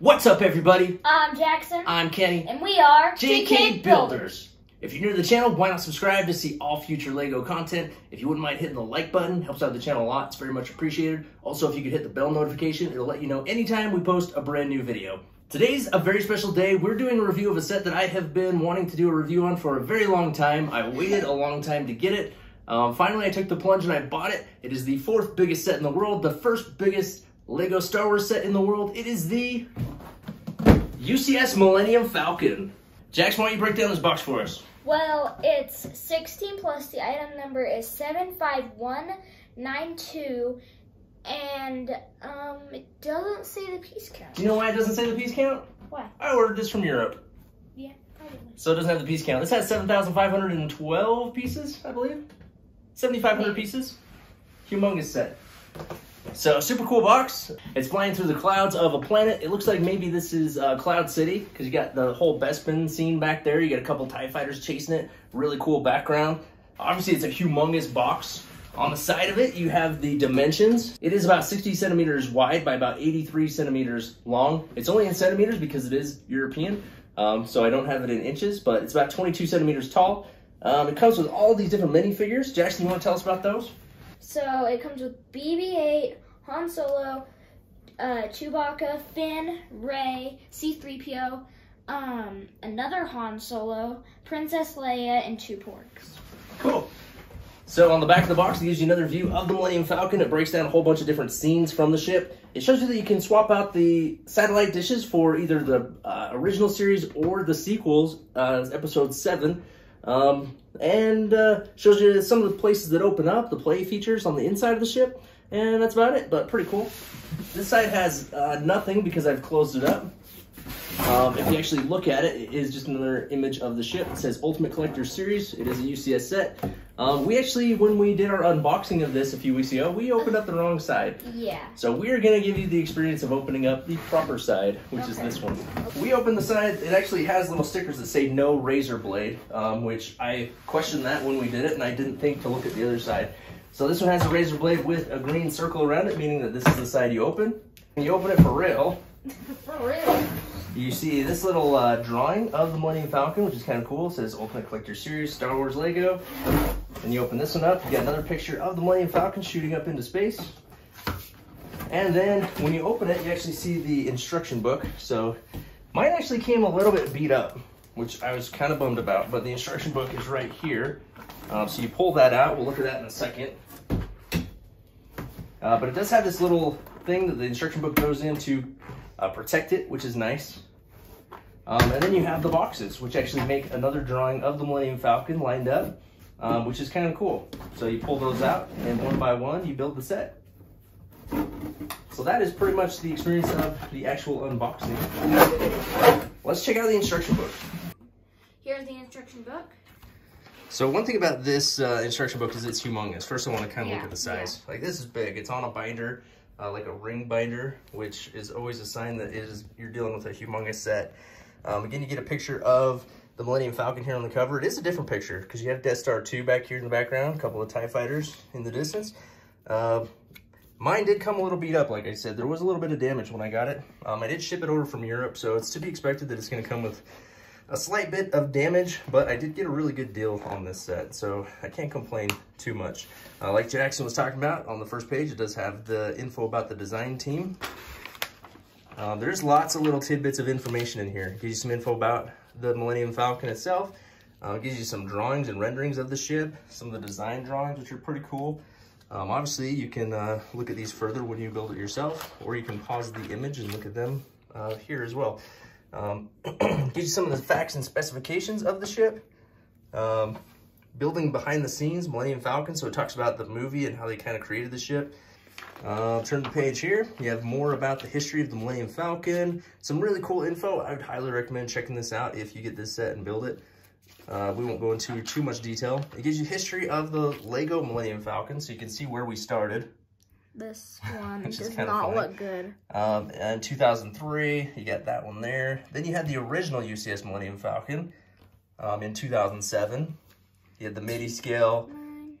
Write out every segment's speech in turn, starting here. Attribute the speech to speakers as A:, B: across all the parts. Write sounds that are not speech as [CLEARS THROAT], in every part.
A: What's up, everybody?
B: I'm Jackson.
A: I'm Kenny.
B: and we are
A: JK Builders. If you're new to the channel, why not subscribe to see all future LEGO content? If you wouldn't mind hitting the like button, helps out the channel a lot. It's very much appreciated. Also, if you could hit the bell notification, it'll let you know anytime we post a brand new video. Today's a very special day. We're doing a review of a set that I have been wanting to do a review on for a very long time. I waited a long time to get it. Um, finally, I took the plunge and I bought it. It is the fourth biggest set in the world, the first biggest LEGO Star Wars set in the world. It is the UCS Millennium Falcon. Jax, why don't you break down this box for us?
B: Well, it's 16 plus. The item number is 75192. And um, it doesn't say the piece count.
A: Do you know why it doesn't say the piece count?
B: Why?
A: I ordered this from Europe,
B: Yeah, probably.
A: so it doesn't have the piece count. This has 7,512 pieces, I believe. 7,500 pieces. Humongous set. So, super cool box. It's flying through the clouds of a planet. It looks like maybe this is uh, Cloud City, because you got the whole Bespin scene back there. You got a couple TIE fighters chasing it. Really cool background. Obviously, it's a humongous box. On the side of it, you have the dimensions. It is about 60 centimeters wide by about 83 centimeters long. It's only in centimeters because it is European, um, so I don't have it in inches, but it's about 22 centimeters tall. Um, it comes with all these different minifigures. Jackson, you want to tell us about those?
B: So it comes with BB-8, Han Solo, uh, Chewbacca, Finn, Rey, C-3PO, um, another Han Solo, Princess Leia, and two porgs.
A: Cool. So on the back of the box, it gives you another view of the Millennium Falcon. It breaks down a whole bunch of different scenes from the ship. It shows you that you can swap out the satellite dishes for either the uh, original series or the sequels, uh, episode 7. Um, and uh, shows you some of the places that open up, the play features on the inside of the ship. And that's about it, but pretty cool. This side has uh, nothing because I've closed it up. Um, if you actually look at it, it is just another image of the ship. It says Ultimate Collector Series. It is a UCS set. Um, we actually, when we did our unboxing of this a few weeks ago, we opened up the wrong side.
B: Yeah.
A: So we're going to give you the experience of opening up the proper side, which is this one. We opened the side, it actually has little stickers that say no razor blade, um, which I questioned that when we did it, and I didn't think to look at the other side. So this one has a razor blade with a green circle around it, meaning that this is the side you open. When you open it for real, [LAUGHS]
B: For real.
A: You see this little uh, drawing of the Millennium Falcon, which is kind of cool. It says Ultimate Collector Series, Star Wars Lego. And you open this one up, you get another picture of the Millennium Falcon shooting up into space. And then when you open it, you actually see the instruction book. So mine actually came a little bit beat up, which I was kind of bummed about, but the instruction book is right here. Um, so you pull that out, we'll look at that in a second. Uh, but it does have this little thing that the instruction book goes in to uh, protect it, which is nice. Um, and then you have the boxes, which actually make another drawing of the Millennium Falcon lined up, um, which is kind of cool. So you pull those out, and one by one, you build the set. So that is pretty much the experience of the actual unboxing. Let's check out the instruction book.
B: Here's the instruction book.
A: So one thing about this uh, instruction book is it's humongous. First, I want to kind of
B: Yeah,
A: look at the size. Like this is big. It's on a binder, uh, like a ring binder, which is always a sign that is you're dealing with a humongous set. Um, again, you get a picture of the Millennium Falcon here on the cover. It is a different picture because you have Death Star 2 back here in the background, a couple of TIE fighters in the distance. Uh, mine did come a little beat up, like I said. There was a little bit of damage when I got it. Um, I did ship it over from Europe, so it's to be expected that it's going to come with a slight bit of damage, but I did get a really good deal on this set, so I can't complain too much. Uh, like Jackson was talking about, on the first page, it does have the info about the design team. Uh, there's lots of little tidbits of information in here. It gives you some info about the Millennium Falcon itself. Uh, it gives you some drawings and renderings of the ship, some of the design drawings, which are pretty cool. Um, obviously, you can uh, look at these further when you build it yourself, or you can pause the image and look at them uh, here as well. Um, [CLEARS THROAT] gives you some of the facts and specifications of the ship. Um, building behind the scenes, Millennium Falcon, so it talks about the movie and how they kind of created the ship. Uh, turn the page here. You have more about the history of the Millennium Falcon. Some really cool info. I would highly recommend checking this out if you get this set and build it. Uh, we won't go into too much detail. It gives you history of the Lego Millennium Falcon, so you can see where we started.
B: This one does not
A: funny.
B: look good.
A: Um, in 2003, you got that one there. Then you had the original UCS Millennium Falcon um, in 2007. You had the MIDI scale.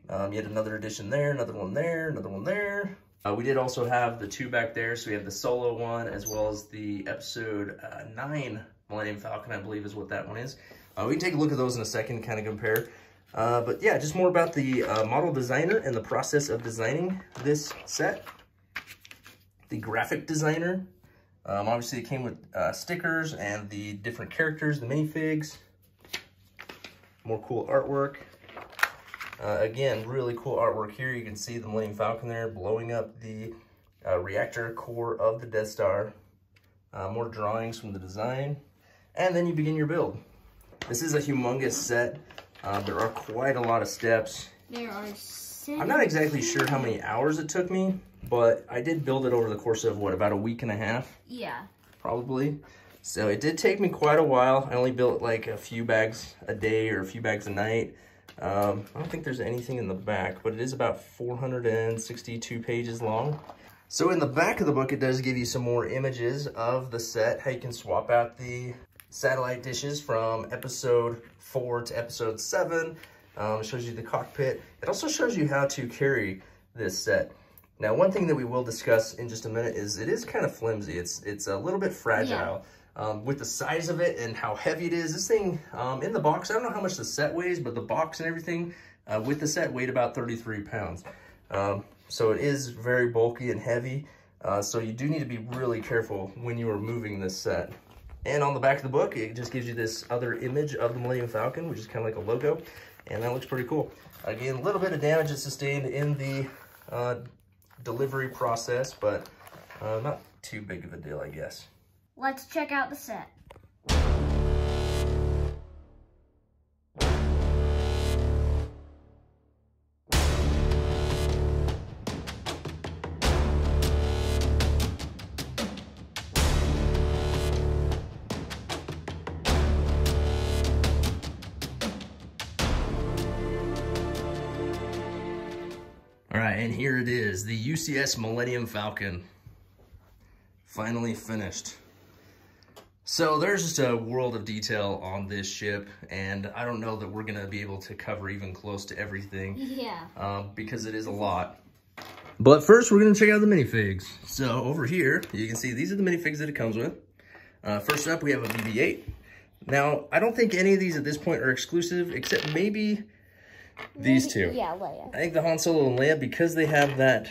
A: Um, you had another edition there, another one there, another one there. Uh, we did also have the two back there. So we have the solo one as well as the episode uh, nine Millennium Falcon, I believe is what that one is. Uh, we can take a look at those in a second, kind of compare. Uh, but yeah, just more about the uh, model designer and the process of designing this set. The graphic designer. Um, obviously, it came with uh, stickers and the different characters, the minifigs. More cool artwork. Uh, again, really cool artwork here. You can see the Millennium Falcon there blowing up the uh, reactor core of the Death Star. Uh, more drawings from the design. And then you begin your build. This is a humongous set. Uh, there are quite a lot of steps.
B: There are
A: I'm not exactly sure how many hours it took me, but I did build it over the course of, what, about a week and a half?
B: Yeah.
A: Probably. So it did take me quite a while. I only built like a few bags a day or a few bags a night. Um, I don't think there's anything in the back, but it is about 462 pages long. So in the back of the book, it does give you some more images of the set, how you can swap out the satellite dishes from episode four to episode seven. Um, it shows you the cockpit. It also shows you how to carry this set. Now, one thing that we will discuss in just a minute is it is kind of flimsy. It's it's a little bit fragile. Yeah. Um, with the size of it and how heavy it is, this thing um, in the box, I don't know how much the set weighs, but the box and everything uh, with the set weighed about 33 pounds. Um, so it is very bulky and heavy. Uh, so you do need to be really careful when you are moving this set. And on the back of the book, it just gives you this other image of the Millennium Falcon, which is kind of like a logo. And that looks pretty cool. Again, a little bit of damage is sustained in the uh, delivery process, but uh, not too big of a deal, I guess.
B: Let's check out the set.
A: The UCS Millennium Falcon. Finally finished. So there's just a world of detail on this ship, and I don't know that we're gonna be able to cover even close to everything.
B: Yeah.
A: Um, because it is a lot. But first, we're gonna check out the minifigs. So over here, you can see these are the minifigs that it comes with. Uh, first up, we have a BB-8. Now, I don't think any of these at this point are exclusive, except maybe these
B: Maybe, two. Yeah, Leia.
A: I think the Han Solo and Leia, because they have that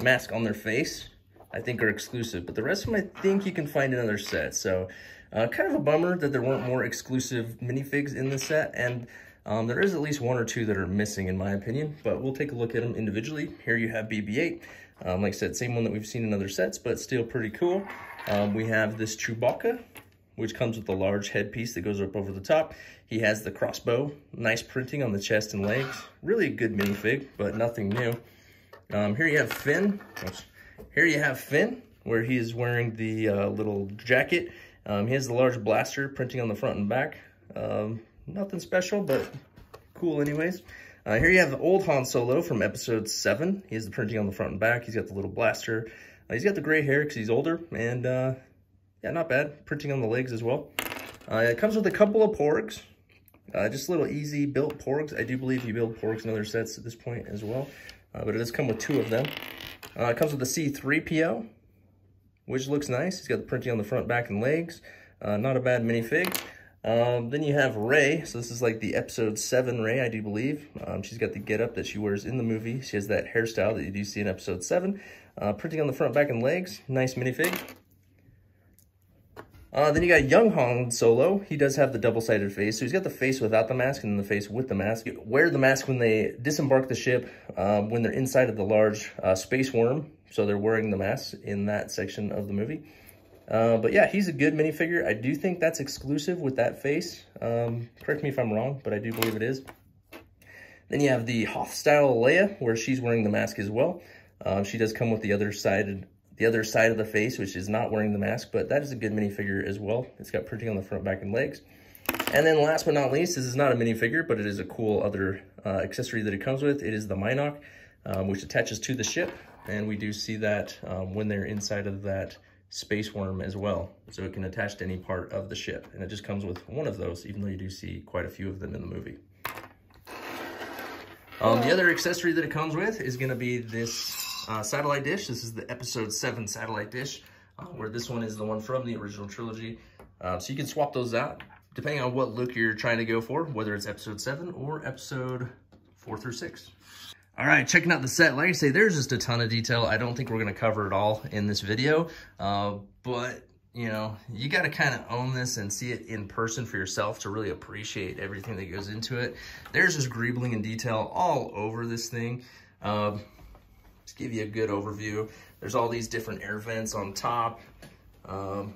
A: mask on their face, I think are exclusive. But the rest of them, I think you can find in other sets. So uh, kind of a bummer that there weren't more exclusive minifigs in the set. And um, there is at least one or two that are missing in my opinion. But we'll take a look at them individually. Here you have BB-8. Um, like I said, same one that we've seen in other sets, but still pretty cool. Um, we have this Chewbacca, which comes with a large headpiece that goes up over the top. He has the crossbow, nice printing on the chest and legs. Really a good minifig, but nothing new. Um, here you have Finn. Here you have Finn, where he is wearing the uh, little jacket. Um, he has the large blaster printing on the front and back. Um, nothing special, but cool anyways. Uh, here you have the old Han Solo from episode 7. He has the printing on the front and back. He's got the little blaster. Uh, he's got the gray hair because he's older. And uh, yeah, not bad. Printing on the legs as well. Uh, it comes with a couple of porgs. Uh, just little easy built porgs. I do believe you build porgs in other sets at this point as well. Uh, but it does come with two of them. Uh, it comes with the C3PO, which looks nice. It's got the printing on the front, back, and legs. Uh, not a bad minifig. Um, then you have Rey. So this is like the episode 7 Rey, I do believe. Um, she's got the getup that she wears in the movie. She has that hairstyle that you do see in episode 7. Uh, printing on the front, back, and legs. Nice minifig. Uh, then you got young Han Solo. He does have the double-sided face. So he's got the face without the mask and then the face with the mask. You wear the mask when they disembark the ship, um, when they're inside of the large uh, space worm. So they're wearing the mask in that section of the movie. Uh, but yeah, he's a good minifigure. I do think that's exclusive with that face. Um, correct me if I'm wrong, but I do believe it is. Then you have the Hoth-style Leia, where she's wearing the mask as well. Uh, she does come with the other sided the other side of the face, which is not wearing the mask, but that is a good minifigure as well. It's got printing on the front, back, and legs. And then last but not least, this is not a minifigure, but it is a cool other uh, accessory that it comes with. It is the Mynock, um, which attaches to the ship. And we do see that um, when they're inside of that space worm as well. So it can attach to any part of the ship. And it just comes with one of those, even though you do see quite a few of them in the movie. Um, the other accessory that it comes with is going to be this uh, satellite dish. This is the episode seven satellite dish, uh, where this one is the one from the original trilogy. Uh, so you can swap those out depending on what look you're trying to go for, whether it's episode seven or episode four through six. All right, checking out the set. Like I say, there's just a ton of detail. I don't think we're to cover it all in this video, uh, but you know, you got to kind of own this and see it in person for yourself to really appreciate everything that goes into it. There's just greebling and detail all over this thing. Um, just give you a good overview. There's all these different air vents on top. Um,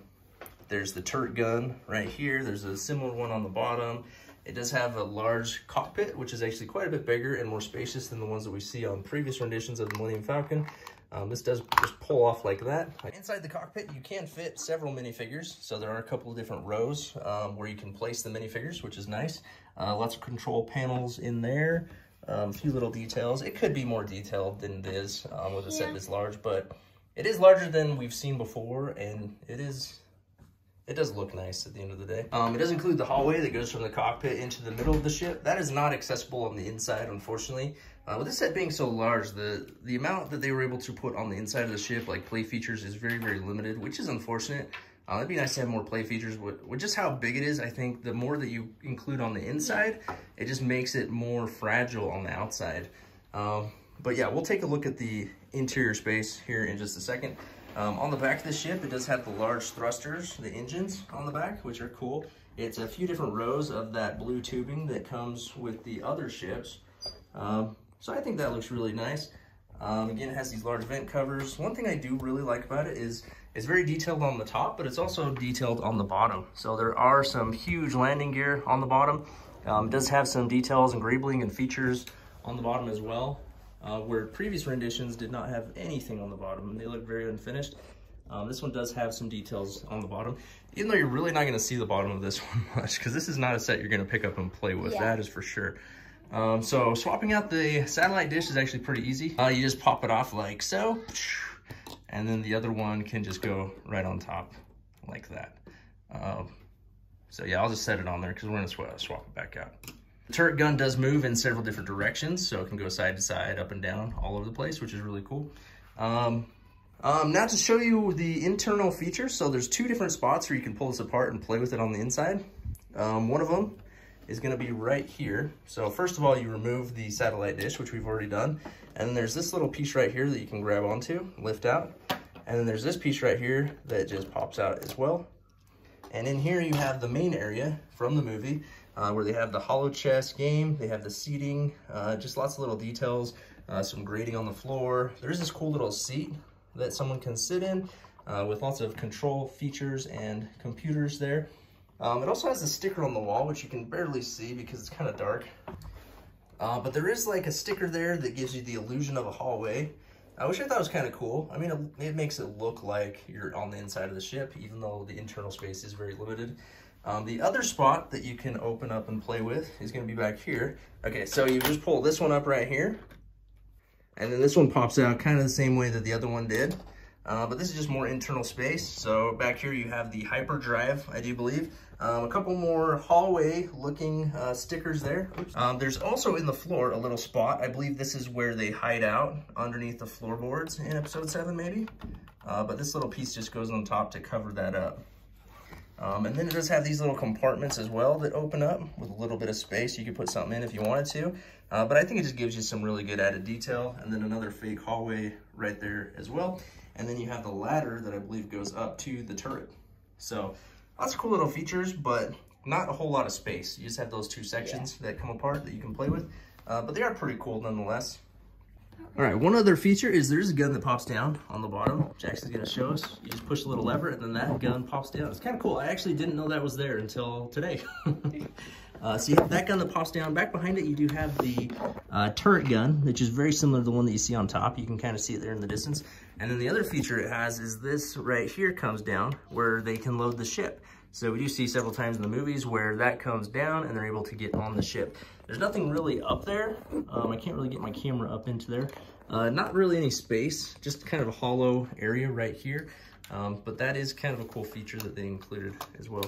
A: there's the turret gun right here. There's a similar one on the bottom. It does have a large cockpit, which is actually quite a bit bigger and more spacious than the ones that we see on previous renditions of the Millennium Falcon. Um, this does just pull off like that. Inside the cockpit, you can fit several minifigures. So there are a couple of different rows um, where you can place the minifigures, which is nice. Uh, lots of control panels in there. Um, a few little details. It could be more detailed than this um, with a yeah. set this large, but it is larger than we've seen before, and it is it does look nice at the end of the day. Um, it does include the hallway that goes from the cockpit into the middle of the ship. That is not accessible on the inside, unfortunately. Uh, with this set being so large, the, the amount that they were able to put on the inside of the ship, like play features, is very, very limited, which is unfortunate. Uh, it'd be nice to have more play features. With, with just how big it is, I think the more that you include on the inside, it just makes it more fragile on the outside. Um, but yeah, we'll take a look at the interior space here in just a second. Um, on the back of the ship, it does have the large thrusters, the engines on the back, which are cool. It's a few different rows of that blue tubing that comes with the other ships. Um, so I think that looks really nice. Um, again, it has these large vent covers. One thing I do really like about it is it's very detailed on the top, but it's also detailed on the bottom. So there are some huge landing gear on the bottom. Um, it does have some details and greebling and features on the bottom as well uh, where previous renditions did not have anything on the bottom and they look very unfinished. Um, this one does have some details on the bottom, even though you're really not going to see the bottom of this [LAUGHS] one much because this is not a set you're going to pick up and play with, yeah. that is for sure. Um, so swapping out the satellite dish is actually pretty easy. Uh, you just pop it off like so, and then the other one can just go right on top like that. Um, so yeah, I'll just set it on there because we're going to swap it back out. The turret gun does move in several different directions, so it can go side to side, up and down, all over the place, which is really cool. Um, um, now to show you the internal features, so there's two different spots where you can pull this apart and play with it on the inside. Um, one of them is gonna be right here. So first of all, you remove the satellite dish, which we've already done. And there's this little piece right here that you can grab onto, lift out. And then there's this piece right here that just pops out as well. And in here you have the main area from the movie uh, where they have the holochess game, they have the seating, uh, just lots of little details, uh, some grading on the floor. There's this cool little seat that someone can sit in uh, with lots of control features and computers there. Um, it also has a sticker on the wall, which you can barely see because it's kind of dark. Uh, but there is like a sticker there that gives you the illusion of a hallway. I wish I thought it was kind of cool. I mean, it, it, makes it look like you're on the inside of the ship, even though the internal space is very limited. Um, the other spot that you can open up and play with is going to be back here. Okay, so you just pull this one up right here. And then this one pops out kind of the same way that the other one did. Uh, but this is just more internal space. So back here you have the hyperdrive, I do believe. Um, a couple more hallway looking uh, stickers there. Um, there's also in the floor a little spot. I believe this is where they hide out underneath the floorboards in episode seven maybe. Uh, but this little piece just goes on top to cover that up. Um, and then it does have these little compartments as well that open up with a little bit of space. You could put something in if you wanted to. Uh, but I think it just gives you some really good added detail. And then another fake hallway right there as well. And then you have the ladder that I believe goes up to the turret. So lots of cool little features, but not a whole lot of space. You just have those two sections yeah. that come apart that you can play with. Uh, but they are pretty cool nonetheless. All right, one other feature is there's a gun that pops down on the bottom. Jackson's gonna show us. You just push a little lever and then that gun pops down. It's kind of cool. I actually didn't know that was there until today. [LAUGHS] [LAUGHS] uh, so you have that gun that pops down. Back behind it, you do have the uh, turret gun, which is very similar to the one that you see on top. You can kind of see it there in the distance. And then the other feature it has is this right here comes down where they can load the ship. So we do see several times in the movies where that comes down and they're able to get on the ship. There's nothing really up there. Um, I can't really get my camera up into there. Uh, not really any space, just kind of a hollow area right here. Um, but that is kind of a cool feature that they included as well.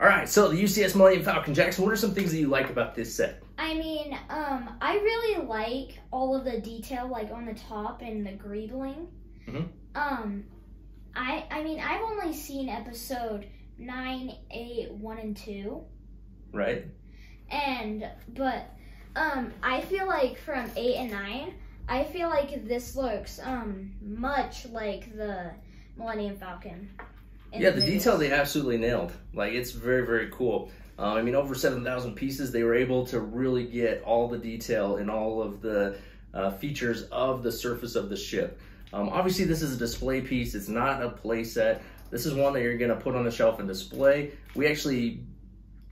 A: All right, so the UCS Millennium Falcon Jackson, what are some things that you like about this set?
B: I mean, um, I really like all of the detail, like on the top and the greebling.
A: Mhm.
B: Um, I I mean, I've only seen episode nine, eight, one, and two,
A: Right?
B: and but um, I feel like from eight and nine, I feel like this looks um much like the Millennium Falcon.
A: Yeah, the
B: movies.
A: detail they absolutely nailed. Like it's very very cool. Um, I mean, over seven thousand pieces, they were able to really get all the detail and all of the uh, features of the surface of the ship. Um, obviously, this is a display piece. It's not a play set. This is one that you're gonna put on the shelf and display. We actually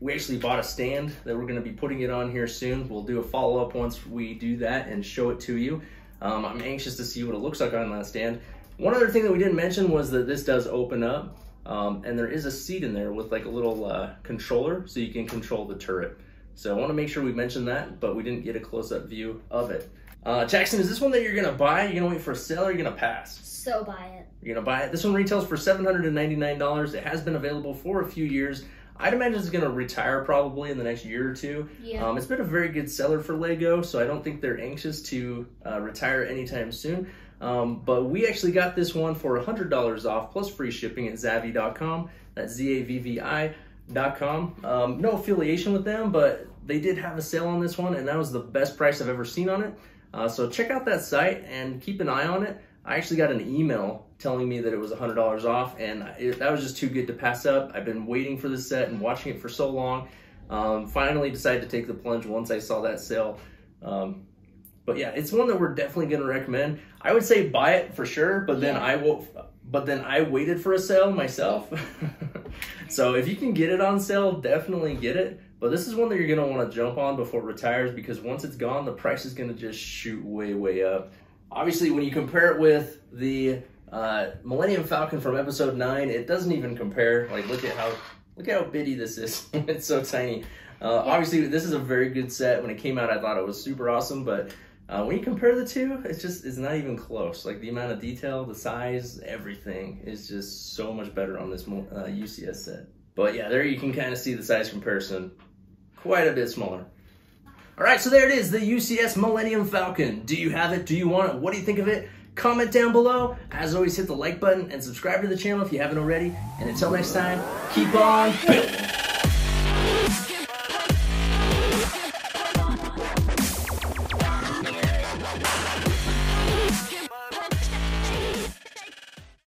A: we actually bought a stand that we're gonna be putting it on here soon. We'll do a follow up once we do that and show it to you. Um, I'm anxious to see what it looks like on that stand. One other thing that we didn't mention was that this does open up. Um, and there is a seat in there with like a little uh, controller so you can control the turret. So I want to make sure we mention that, but we didn't get a close-up view of it. Uh, Jackson, is this one that you're gonna buy? You're gonna wait for a sale, or you're gonna pass?
B: So buy it.
A: You're gonna buy it. This one retails for $799. It has been available for a few years. I'd imagine it's gonna retire probably in the next year or two.
B: Yeah.
A: Um, it's been a very good seller for Lego, so I don't think they're anxious to uh, retire anytime soon. Um, but we actually got this one for $100 off plus free shipping at Zavvi.com. That's Z-A-V-V-I.com. Um, no affiliation with them, but they did have a sale on this one, and that was the best price I've ever seen on it. Uh, so check out that site and keep an eye on it. I actually got an email telling me that it was $100 off, and it, that was just too good to pass up. I've been waiting for this set and watching it for so long. Um, finally decided to take the plunge once I saw that sale. Um, but yeah, it's one that we're definitely going to recommend. I would say buy it for sure, but then
B: Yeah.
A: I will. But then I waited for a sale myself. [LAUGHS] so if you can get it on sale, definitely get it. But this is one that you're going to want to jump on before it retires because once it's gone, the price is going to just shoot way, way up. Obviously, when you compare it with the uh, Millennium Falcon from Episode Nine, it doesn't even compare. Like, look at how look at how bitty this is. [LAUGHS] it's so tiny. Uh,
B: Yeah.
A: Obviously, this is a very good set. When it came out, I thought it was super awesome, but uh, when you compare the two, it's just it's not even close. Like the amount of detail, the size, everything is just so much better on this uh, UCS set. But yeah, there you can kind of see the size comparison, quite a bit smaller. All right, so there it is, the UCS Millennium Falcon. Do you have it? Do you want it? What do you think of it? Comment down below. As always, hit the like button and subscribe to the channel if you haven't already. And until next time, keep on building.